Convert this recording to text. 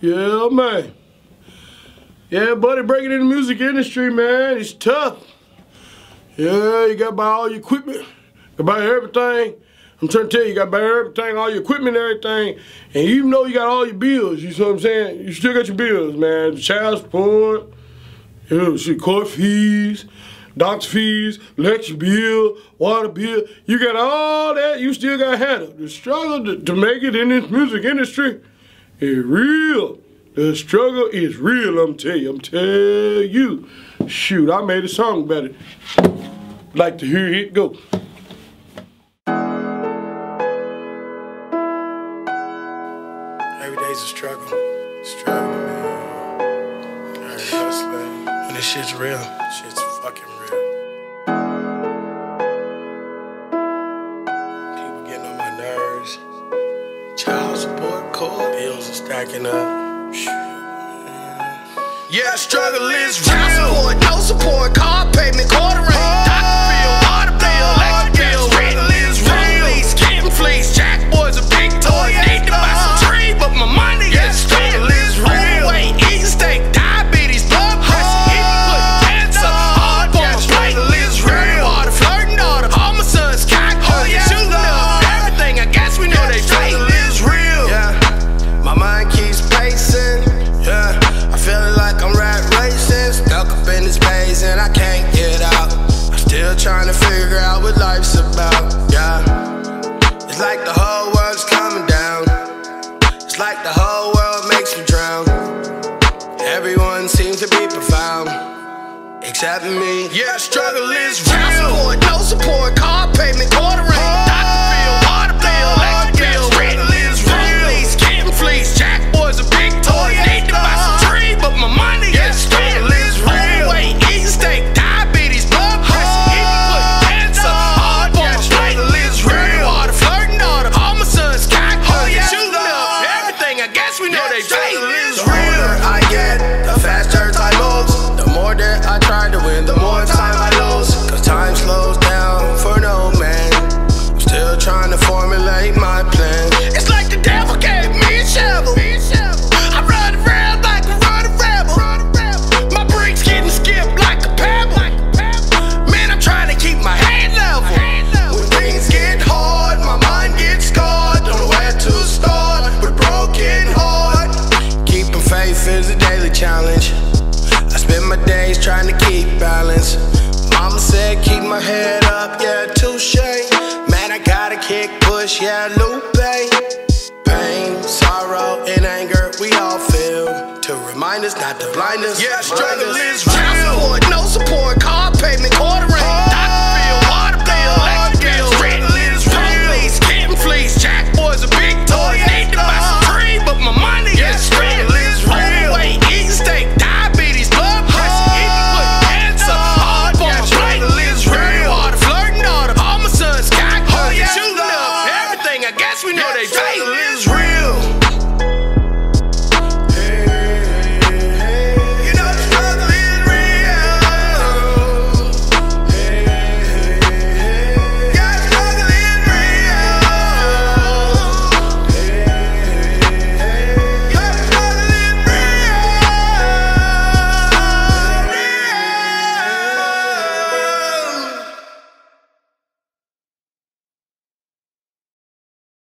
Yeah, man. Yeah, buddy, breaking in the music industry, man, it's tough. Yeah, you got to buy all your equipment, you buy everything. I'm trying to tell you, you got to buy everything, all your equipment everything. And even though you got all your bills, you know what I'm saying? You still got your bills, man. Child support, you know, shit, court fees, doctor fees, lecture bill, water bill. You got all that, you still got to handle. The struggle to, to make it in this music industry is real. The struggle is real, I'm telling you. I'm telling you. Shoot, I made a song about it. Like to hear it go. Every day's a struggle. Struggle, man. Every. And this shit's real. Shit's fucking real. Bills are stacking up. Yeah, struggle is real. Child support, no support, car payment, quarter Like the whole world makes me drown. Everyone seems to be profound. Except me. Yeah, struggle is real. Challenge. I spend my days trying to keep balance. Mama said, keep my head up, yeah, touche. Man, I gotta kick, push, yeah, Lupe. Pain, sorrow, and anger, we all feel. To remind us not to blind us. Yeah, struggle is real. Child support, no support,